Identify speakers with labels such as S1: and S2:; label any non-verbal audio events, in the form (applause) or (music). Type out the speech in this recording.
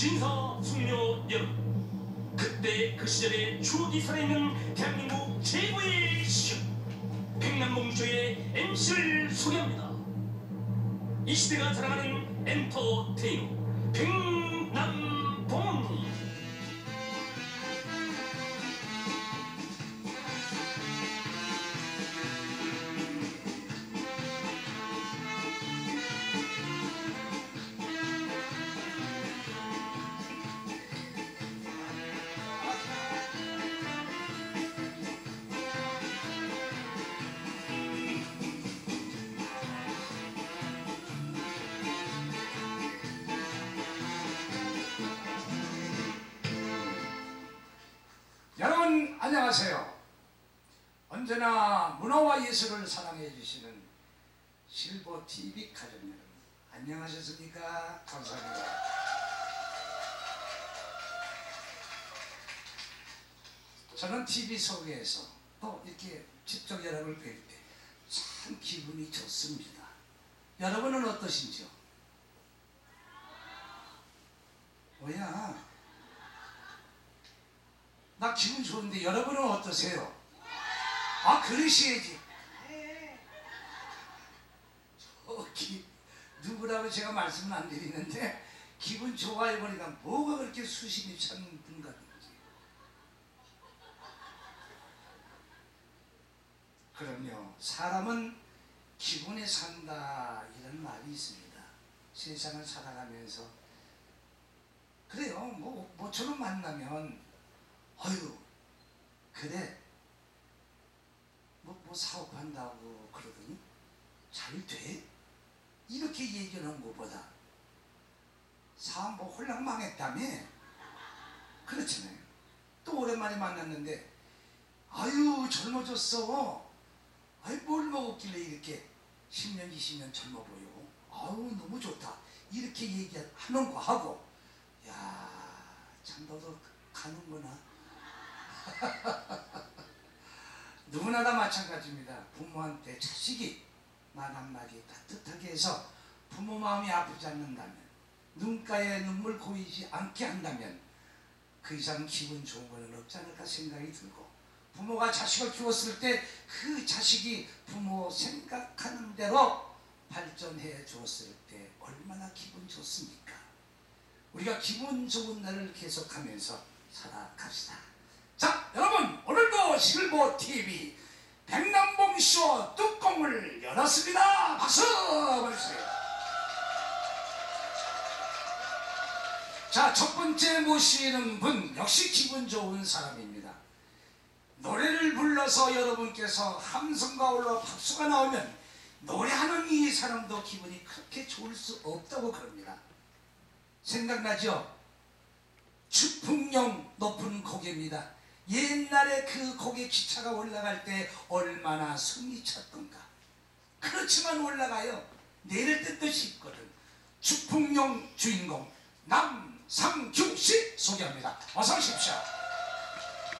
S1: 신사 숙녀 여러분 그때 그 시절에 추억이 살아있는 대한민국 최고의 시험 백남봉조의 MC를 소개합니다. 이 시대가 자랑하는 엔터테이너 백남
S2: 안녕하세요. 언제나 문화와 예술을 사랑해 주시는 실버 TV 가족 여러분 안녕하셨습니까? 감사합니다. 저는 TV 속에서 또 이렇게 직접 여러분을 뵐 때 참 기분이 좋습니다. 여러분은 어떠신지요? 뭐야? 나 기분 좋은데 여러분은 어떠세요? 아 그러시야지. 저기 누구라고 제가 말씀은 안 드리는데 기분 좋아해 보니까 뭐가 그렇게 수심이 차는 분 같은지. 그럼요. 사람은 기분에 산다 이런 말이 있습니다. 세상을 살아가면서 그래요. 뭐 모처럼 만나면 어휴 그래. 뭐, 뭐 사업한다고 그러더니 잘 돼? 이렇게 얘기하는 것보다 사업 뭐 홀랑 망했다며? 그렇잖아요. 또 오랜만에 만났는데 아유 젊어졌어. 아유 뭘 먹었길래 이렇게 10년 20년 젊어 보여? 아유 너무 좋다. 이렇게 얘기하는 거 하고. 야 참 너도 가는구나 (laughs) 누구나 다 마찬가지입니다. 부모한테 자식이 말 한마디 따뜻하게 해서 부모 마음이 아프지 않는다면 눈가에 눈물 고이지 않게 한다면 그 이상 기분 좋은 거는 없지 않을까 생각이 들고 부모가 자식을 키웠을 때 그 자식이 부모 생각하는 대로 발전해 주었을 때 얼마나 기분 좋습니까? 우리가 기분 좋은 날을 계속하면서 살아갑시다. 자, 여러분 오늘도 실버 TV 백남봉 쇼 뚜껑을 열었습니다. 박수 보내주세요. 자, 첫 번째 모시는 분 역시 기분 좋은 사람입니다. 노래를 불러서 여러분께서 함성과 올라 박수가 나오면 노래하는 이 사람도 기분이 그렇게 좋을 수 없다고 그럽니다. 생각나죠? 추풍령 높은 고개입니다. 옛날에 그 고개 기차가 올라갈 때 얼마나 숨이 찼던가. 그렇지만 올라가요. 내릴 듯도 싶거든. 추풍령 주인공 남상규 씨 소개합니다. 어서 오십시오.